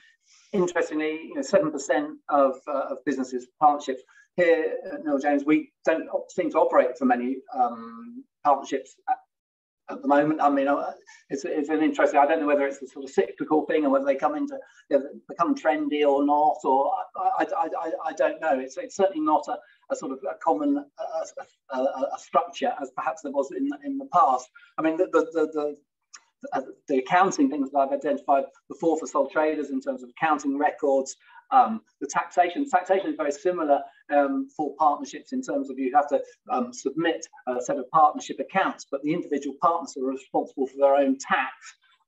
interestingly, you know, seven percent of uh, of businesses partnerships here at Knill James, we don't seem to operate for many um, partnerships at the moment. I mean, uh, it's, it's an interesting. I don't know whether it's a sort of cyclical thing or whether they come into you know, become trendy or not, or I, I, I, I, don't know. It's, it's certainly not a, a sort of a common a, a, structure as perhaps there was in in the past. I mean, the the, the, the accounting things that I've identified before for sole traders in terms of accounting records, um, the taxation, taxation is very similar um, for partnerships in terms of you have to um, submit a set of partnership accounts, but the individual partners are responsible for their own tax.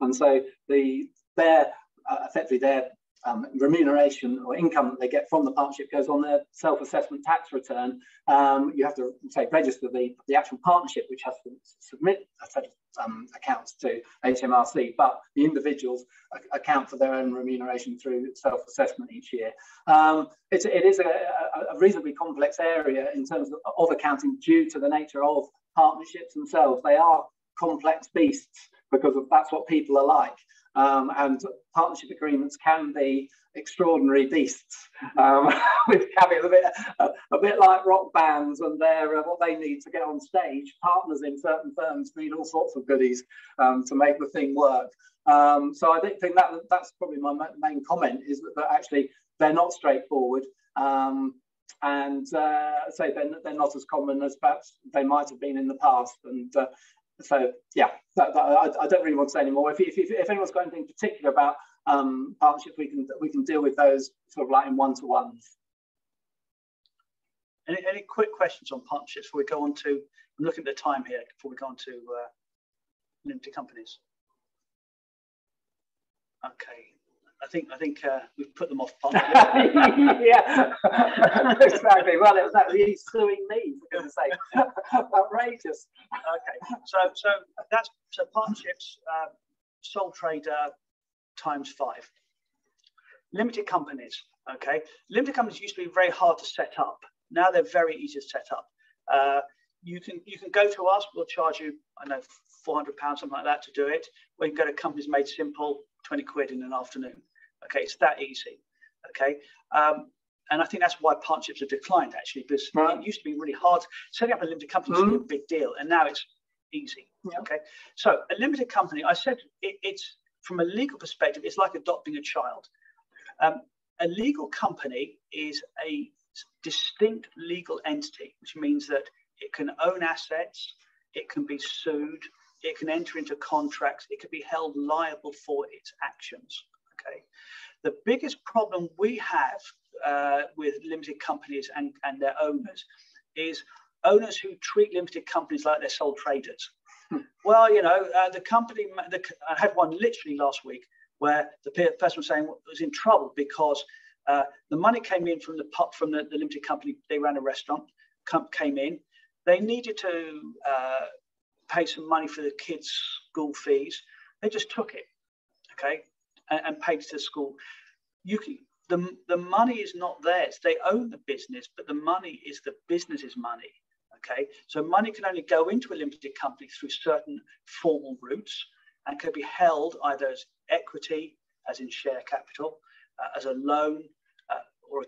And so the their uh, effectively their um, remuneration or income that they get from the partnership goes on their self-assessment tax return. Um, you have to say register the, the actual partnership, which has to submit a set of um, accounts to HMRC, but the individuals account for their own remuneration through self-assessment each year. Um, it's, it is a, a, reasonably complex area in terms of, of accounting due to the nature of partnerships themselves. They are complex beasts because that's what people are like. Um, and partnership agreements can be extraordinary beasts, um, with a bit, a, a, bit like rock bands and their uh, what they need to get on stage. Partners in certain firms need all sorts of goodies um, to make the thing work. Um, so I think, think that that's probably my main comment is that, that actually they're not straightforward. Um, and uh, so they're, they're not as common as perhaps they might have been in the past. And uh, so yeah, that, that, I, I, don't really want to say anymore. If, if, if anyone's got anything particular about um, partnerships, we can we can deal with those sort of like in one to ones. Any, any quick questions on partnerships before we go on to? I'm looking at the time here before we go on to uh, limited companies. Okay, I think I think uh, we've put them off. yeah, exactly. Well, it was actually suing me for goodness sake. Outrageous. Okay, so so that's so partnerships, uh, sole trader times five. Limited companies. Okay, limited companies used to be very hard to set up. Now they're very easy to set up. Uh, you can you can go to us. We'll charge you I know 400 pounds something like that to do it. Or you can go to companies made simple, 20 quid in an afternoon. Okay, it's that easy. Okay, um, and I think that's why partnerships have declined actually, because right. it used to be really hard. Setting up a limited company mm-hmm. a big deal, and now it's easy. Yeah. Okay, so a limited company, I said it, it's from a legal perspective, it's like adopting a child. Um, a legal company is a distinct legal entity, which means that it can own assets, it can be sued, it can enter into contracts, it can be held liable for its actions. Okay. The biggest problem we have uh, with limited companies and, and their owners is owners who treat limited companies like they're sole traders. Hmm. well, you know, uh, the company, the, I had one literally last week where the person was saying was in trouble because uh, the money came in from the from the, the, limited company. They ran a restaurant, came in. They needed to uh, pay some money for the kids' school fees. They just took it. Okay, and, and paid to school. You can, the, the money is not theirs. They own the business, but the money is the business's money. Okay, so money can only go into a limited company through certain formal routes and can be held either as equity, as in share capital, uh, as a loan, uh, or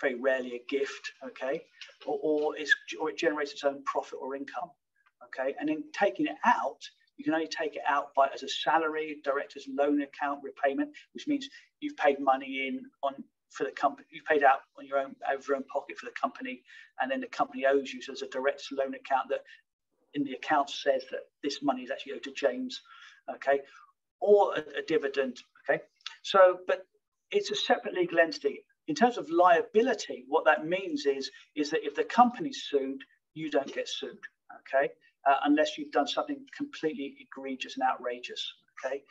very rarely a gift, okay, or, or, or it generates its own profit or income, okay, and in taking it out, you can only take it out by as a salary, director's loan account repayment, which means you've paid money in on for the company, you've paid out on your own over your own pocket for the company, and then the company owes you. So there's a director's loan account that in the account says that this money is actually owed to James, okay, or a, a dividend, okay. So, but it's a separate legal entity. In terms of liability, what that means is, is that if the company's sued, you don't get sued, okay? Uh, unless you've done something completely egregious and outrageous, okay?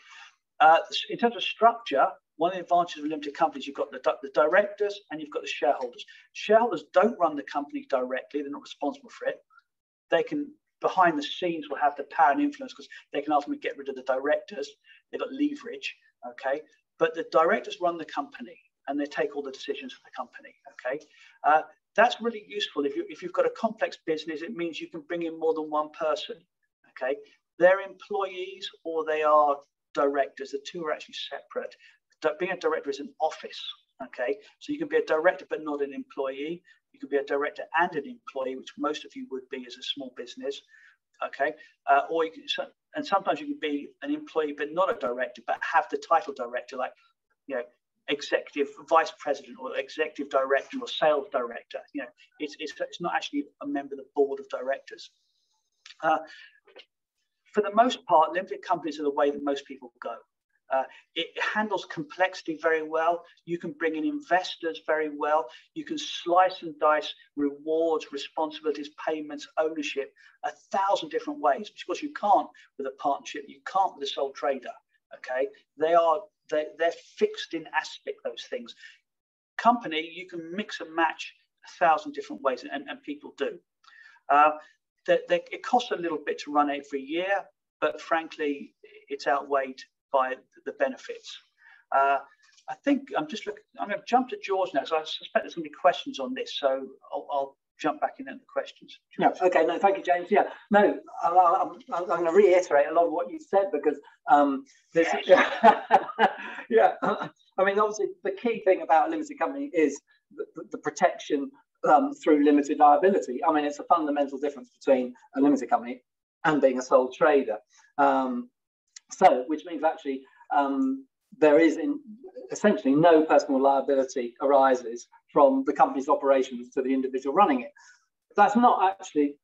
Uh, in terms of structure, one of the advantages of limited companies, you've got the, the directors and you've got the shareholders. Shareholders don't run the company directly, they're not responsible for it. They can, behind the scenes, will have the power and influence because they can ultimately get rid of the directors. They've got leverage, okay? But the directors run the company and they take all the decisions for the company. Okay, uh, that's really useful. If you if you've got a complex business, it means you can bring in more than one person. Okay, they're employees or they are directors. The two are actually separate. Being a director is an office. Okay, so you can be a director but not an employee. You can be a director and an employee, which most of you would be as a small business. Okay, uh, or you can, and sometimes you can be an employee but not a director, but have the title director, like you know, executive vice president or executive director or sales director. You know, it's, it's, it's not actually a member of the board of directors. Uh, for the most part, limited companies are the way that most people go. Uh, it handles complexity very well. You can bring in investors very well. You can slice and dice rewards, responsibilities, payments, ownership a thousand different ways, of course you can't with a partnership. You can't with a sole trader. Okay, they are they, they're fixed in aspect those things. Company, you can mix and match a thousand different ways, and, and people do. Uh, it costs a little bit to run every year, but frankly, it's outweighed by the benefits. Uh, I think I'm just looking, I'm going to jump to George now, so I suspect there's going to be questions on this, so I'll, I'll jump back in at the questions. George. Yeah, okay, no, thank you, James. Yeah, no, I, am going to reiterate a lot of what you said because um, this, yes. yeah, I mean, obviously, the key thing about a limited company is the, the protection um, through limited liability. I mean, it's a fundamental difference between a limited company and being a sole trader. Um, so, which means actually um, there is in, essentially no personal liability arises from the company's operations to the individual running it. That's not actually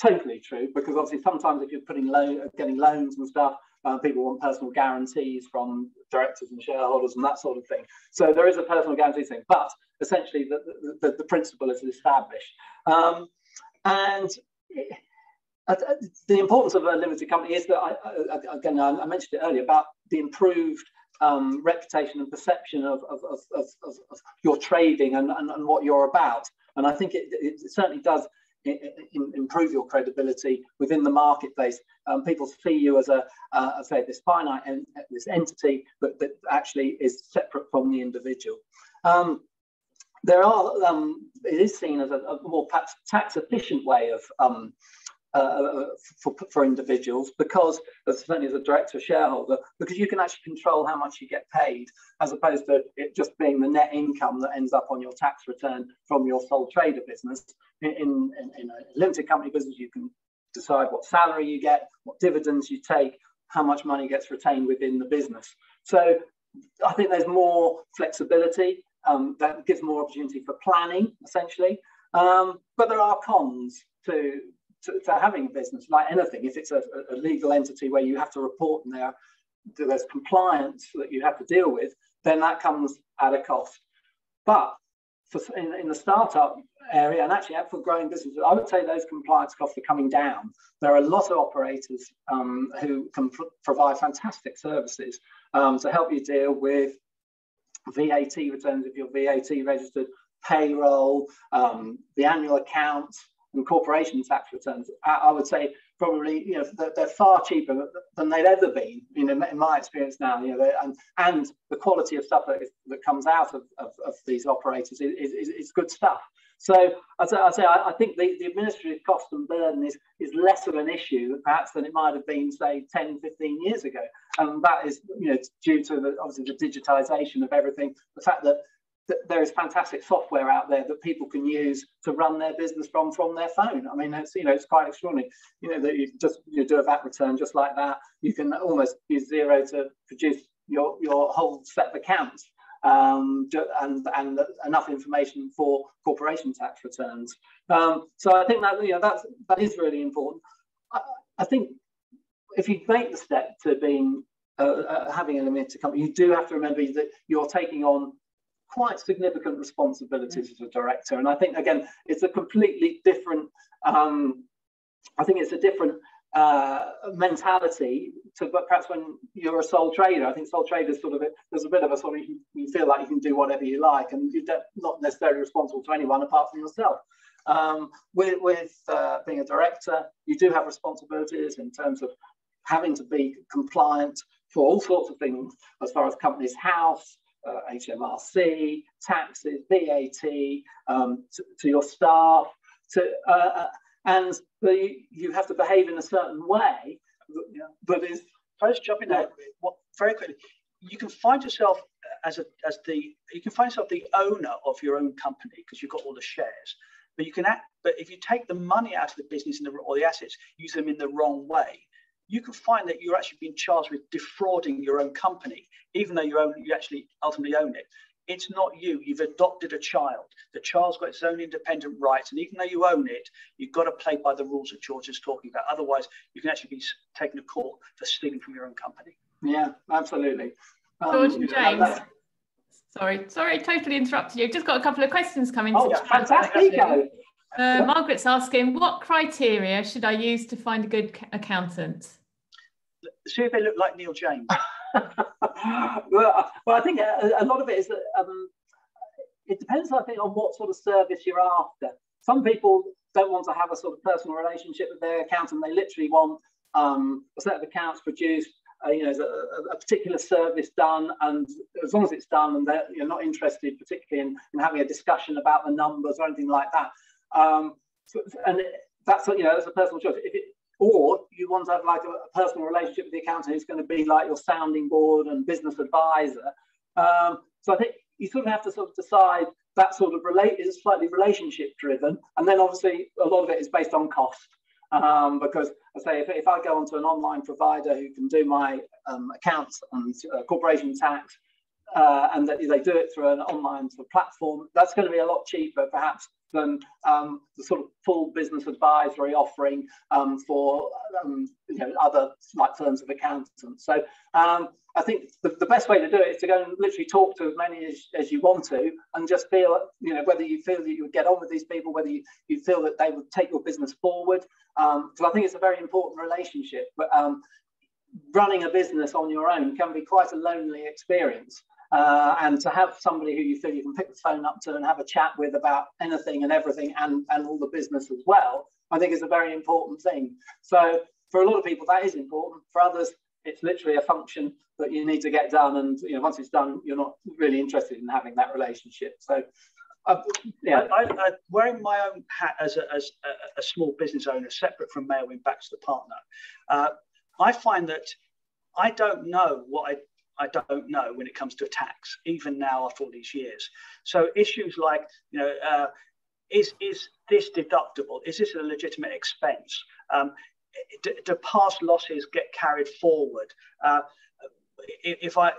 totally true because obviously sometimes if you're putting getting loans and stuff, uh, people want personal guarantees from directors and shareholders and that sort of thing. So there is a personal guarantee thing, but essentially the, the, the principle is established. Um, and uh, the importance of a limited company is that, I, I, again, I mentioned it earlier about the improved um, reputation and perception of, of, of, of, your trading and, and, and, what you're about. And I think it, it certainly does improve your credibility within the marketplace. Um, people see you as a, uh, I say, this finite en this entity, but that actually is separate from the individual. Um, there are, um, it is seen as a, a more perhaps tax efficient way of um, uh, for, for individuals because, certainly as a director shareholder, because you can actually control how much you get paid as opposed to it just being the net income that ends up on your tax return from your sole trader business. In, in, in a limited company business, you can decide what salary you get, what dividends you take, how much money gets retained within the business. So I think there's more flexibility. Um, that gives more opportunity for planning, essentially. Um, but there are cons to to, to having a business like anything. If it's a, a, legal entity where you have to report and there, there's compliance that you have to deal with, then that comes at a cost. But for, in, in the startup area and actually for growing businesses, I would say those compliance costs are coming down. There are a lot of operators um, who can pr provide fantastic services um, to help you deal with VAT returns if you're VAT registered, payroll, um, the annual accounts, and corporation tax returns, I, would say probably you know they're, far cheaper than they've ever been. You know, in my experience now, you know, and and the quality of stuff that, is, that comes out of, of, of these operators is, is, is, good stuff. So I say, I, say I, think the, the administrative cost and burden is, is less of an issue perhaps than it might have been, say, 10, 15 years ago. And that is, you know, due to the, obviously the digitization of everything, the fact that there is fantastic software out there that people can use to run their business from from their phone. I mean, it's you know it's quite extraordinary. You know that you just you do a VAT return just like that. You can almost use Xero to produce your your whole set of accounts um, and and enough information for corporation tax returns. Um, so I think that you know that's that is really important. I, I think if you make the step to being uh, uh, having a limited company, you do have to remember that you're taking on quite significant responsibilities as a director. And I think, again, it's a completely different, um, I think it's a different uh, mentality to but perhaps when you're a sole trader. I think sole traders sort of, there's a bit of a sort of, you, you feel like you can do whatever you like and you're not necessarily responsible to anyone apart from yourself. Um, with, with uh, being a director, you do have responsibilities in terms of having to be compliant for all sorts of things as far as Companies House, uh, HMRC, taxes, VAT, um, to, to, your staff, to, uh, uh and the, you have to behave in a certain way but is. Can I just jump in there very quickly? You can find yourself as a as the you can find yourself the owner of your own company because you've got all the shares. But you can act. But if you take the money out of the business the, or the assets, use them in the wrong way, you can find that you're actually being charged with defrauding your own company, even though you own you actually ultimately own it. It's not you. You've adopted a child. The child's got its own independent rights, and even though you own it, you've got to play by the rules that George is talking about. Otherwise, you can actually be taken to court for stealing from your own company. Yeah, absolutely. Um, George and James. Sorry, sorry, totally interrupted you. Just got a couple of questions coming. Oh, fantastic! Uh, Margaret's asking, what criteria should I use to find a good accountant? See if they look like Knill James. well, well, I think a, a, lot of it is that um, it depends, I think, on what sort of service you're after. Some people don't want to have a sort of personal relationship with their accountant. They literally want um, a set of accounts produced, uh, you know, a, a, particular service done, and as long as it's done, and they're you're not interested particularly in, in, having a discussion about the numbers or anything like that. Um, and that's you know that's a personal choice. If it, or you want to have like a, a, personal relationship with the accountant who's going to be like your sounding board and business advisor. Um, so I think you sort of have to sort of decide that sort of relate is slightly relationship driven, and then obviously a lot of it is based on cost. Um, because I say if, if I go onto an online provider who can do my um, accounts and uh, corporation tax, uh, and that they do it through an online sort of platform, that's going to be a lot cheaper perhaps than um, the sort of full business advisory offering um, for um, you know, other like firms of accountants. So um, I think the, the, best way to do it is to go and literally talk to as many as, as you want to and just feel, you know, whether you feel that you would get on with these people, whether you, you feel that they would take your business forward. Because um, I think it's a very important relationship. But um, running a business on your own can be quite a lonely experience. Uh, and to have somebody who you feel you can pick the phone up to and have a chat with about anything and everything and, and all the business as well, I think is a very important thing. So for a lot of people, that is important. For others, it's literally a function that you need to get done. And you know, once it's done, you're not really interested in having that relationship. So uh, yeah, I, I, wearing my own hat as a, as a, a, small business owner, separate from Mayo Wynne the partner, uh, I find that I don't know what I I don't know when it comes to tax, even now after all these years. So issues like, you know, uh, is is this deductible? Is this a legitimate expense? Um, do, do, past losses get carried forward? Uh, if I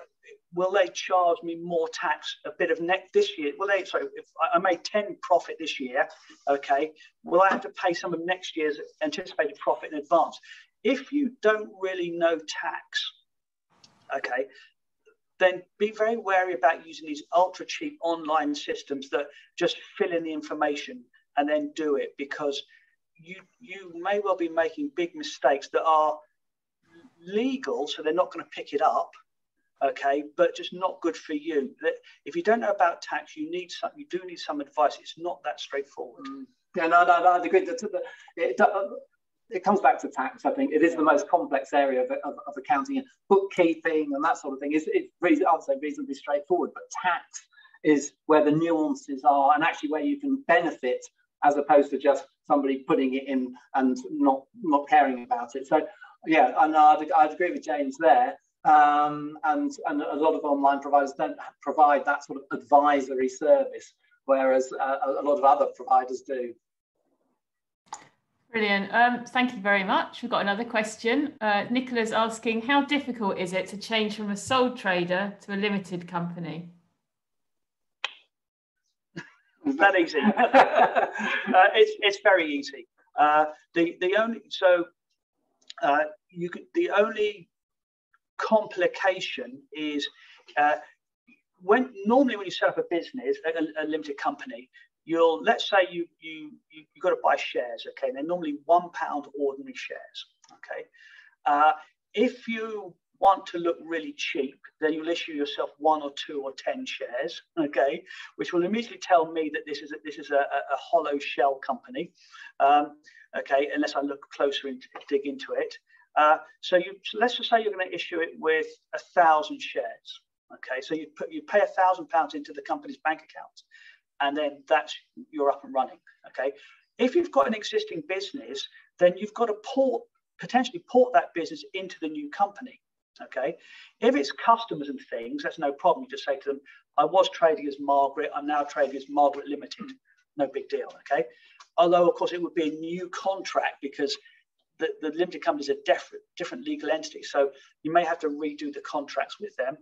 will they charge me more tax a bit of net this year will they sorry if i made 10 profit this year okay will i have to pay some of next year's anticipated profit in advance if you don't really know tax okay, then be very wary about using these ultra cheap online systems that just fill in the information and then do it because you you may well be making big mistakes that are legal, so they're not going to pick it up, okay, but just not good for you. If you don't know about tax, you need some, you do need some advice. It's not that straightforward. Mm. Yeah, no, no, no, I agree. It, comes back to tax. I think it is the most complex area of, of, of accounting and bookkeeping and that sort of thing. Is it's I'd say reasonably straightforward, but tax is where the nuances are and actually where you can benefit as opposed to just somebody putting it in and not not caring about it. So yeah, and I'd, I'd agree with James there. Um, and, and a lot of online providers don't provide that sort of advisory service, whereas uh, a lot of other providers do. Brilliant. Um, thank you very much. We've got another question. Uh, Nicola's asking, how difficult is it to change from a sole trader to a limited company? that easy. uh, it's, it's very easy. Uh, the, the only, so uh, you could, the only complication is uh, when normally when you set up a business, a, a limited company, you'll let's say you you you have got to buy shares okay? They're normally one pound ordinary shares okay? Uh, if you want to look really cheap then you'll issue yourself one or two or ten shares okay? Which will immediately tell me that this is a, this is a, a hollow shell company um, okay? Unless i look closer and dig into it. Uh, so you so let's just say you're going to issue it with a thousand shares okay? So you put you pay a thousand pounds into the company's bank account and then that's you're up and running. Okay. If you've got an existing business, then you've got to port potentially port that business into the new company. Okay. If it's customers and things, that's no problem. You just say to them, I was trading as Margaret, I'm now trading as Margaret Limited. No big deal. Okay. Although, of course, it would be a new contract because the, the limited company is a different, different legal entity. So you may have to redo the contracts with them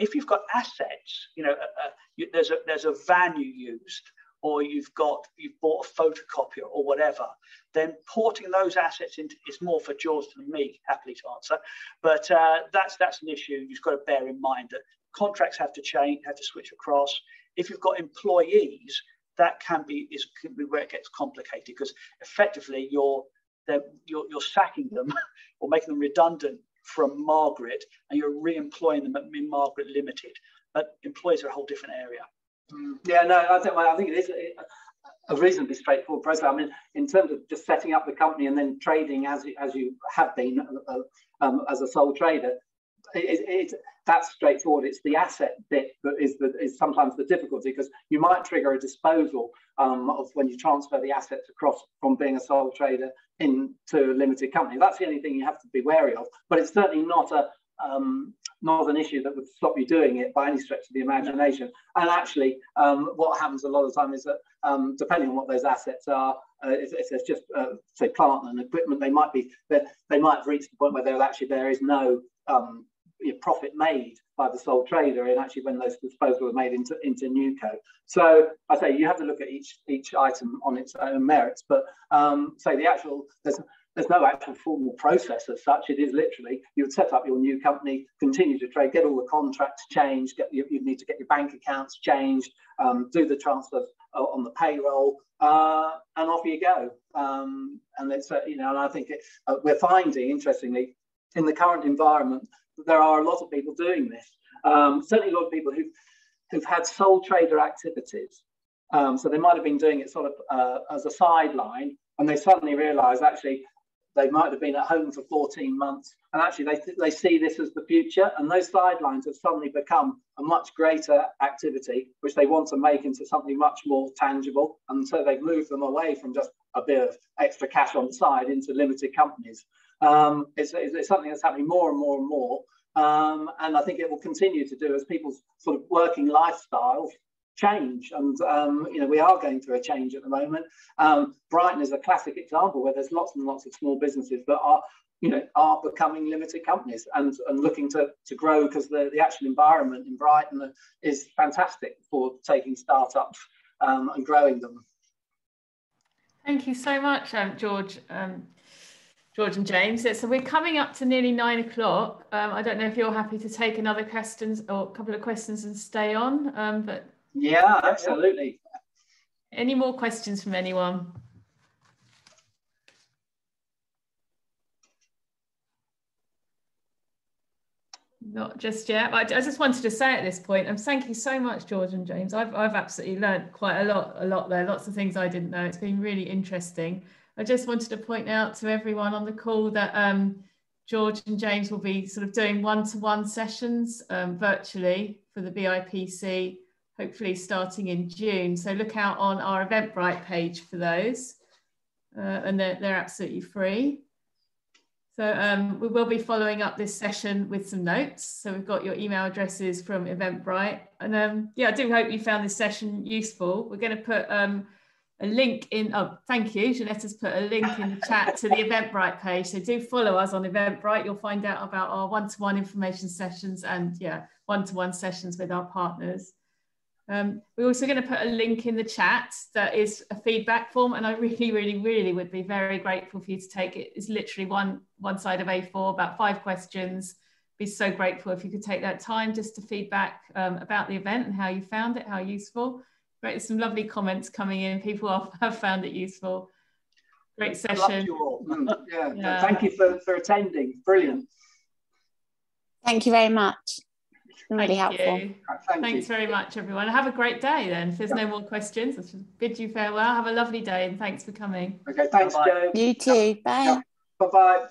if you've got assets, you know, uh, you, there's a there's a van you used, or you've got you've bought a photocopier or whatever, then porting those assets into is more for George than me, happily to answer. But uh, that's that's an issue you've got to bear in mind that contracts have to change, have to switch across. If you've got employees, that can be is can be where it gets complicated because effectively you're you're, you're sacking them or making them redundant from Margaret and you're re-employing them in Margaret Limited. But employees are a whole different area. Mm. Yeah, no, I think, I think it is a reasonably straightforward process. I mean, in terms of just setting up the company and then trading as as you have been uh, um, as a sole trader, it, it, that's straightforward. It's the asset bit that is the, is sometimes the difficulty because you might trigger a disposal um, of when you transfer the assets across from being a sole trader into a limited company. That's the only thing you have to be wary of. But it's certainly not a um, not an issue that would stop you doing it by any stretch of the imagination. And actually, um, what happens a lot of the time is that um, depending on what those assets are, uh, if, if, there's just uh, say plant and equipment, they might be they might have reached the point where there actually there is no um, profit made by the sole trader and actually when those disposals are made into, into Newco. So I say you have to look at each each item on its own merits, but um, say the actual there's there's no actual formal process as such. It is literally you would set up your new company, continue to trade, get all the contracts changed, get you, you need to get your bank accounts changed, um, do the transfers on the payroll, uh, and off you go. Um, and it's uh, you know, and I think it, uh, we're finding interestingly in the current environment there are a lot of people doing this. Um, certainly, a lot of people who've, who've had sole trader activities. Um, so they might have been doing it sort of uh, as a sideline, and they suddenly realise actually they might have been at home for 14 months, and actually they th- they see this as the future, and those sidelines have suddenly become a much greater activity, which they want to make into something much more tangible, and so they've moved them away from just a bit of extra cash on the side into limited companies. Um, it's, something that's happening more and more and more. Um, and I think it will continue to do as people's sort of working lifestyles change. And, um, you know, we are going through a change at the moment. Um, Brighton is a classic example where there's lots and lots of small businesses that are, you know, are becoming limited companies and, and looking to, to grow because the, the actual environment in Brighton is fantastic for taking startups um, and growing them. Thank you so much, um, George. Um, George and James. So we're coming up to nearly nine o'clock. Um, I don't know if you're happy to take another questions or a couple of questions and stay on, um, but yeah, absolutely. Any more questions from anyone? Not just yet. I, I just wanted to say at this point, and um, thank you so much, George and James. I've, I've absolutely learned quite a lot, a lot there. Lots of things I didn't know. It's been really interesting. I just wanted to point out to everyone on the call that um, George and James will be sort of doing one-to-one sessions um, virtually for the BIPC, hopefully starting in June. So look out on our Eventbrite page for those. Uh, and they're, they're absolutely free. So um, we will be following up this session with some notes. So we've got your email addresses from Eventbrite. And um, yeah, I do hope you found this session useful. We're going to put um, a link in, oh, thank you. Jeanette has put a link in the chat to the Eventbrite page. So do follow us on Eventbrite. You'll find out about our one-to-one information sessions and yeah, one-to-one -one sessions with our partners. Um, we're also going to put a link in the chat that is a feedback form, and I really, really, really would be very grateful for you to take it. It's literally one one side of A4, about five questions. Be so grateful if you could take that time just to feedback um, about the event and how you found it, how useful. Great, some lovely comments coming in. People have, have found it useful. Great session. Mm, yeah. yeah. Thank you for, for attending. Brilliant. Thank you very much really Thank helpful. You. Thank Thanks you. very much, everyone. Have a great day then. If there's yeah. no more questions, I should bid you farewell. Have a lovely day and thanks for coming. Okay, thanks, Joe. You too. Bye. Bye bye.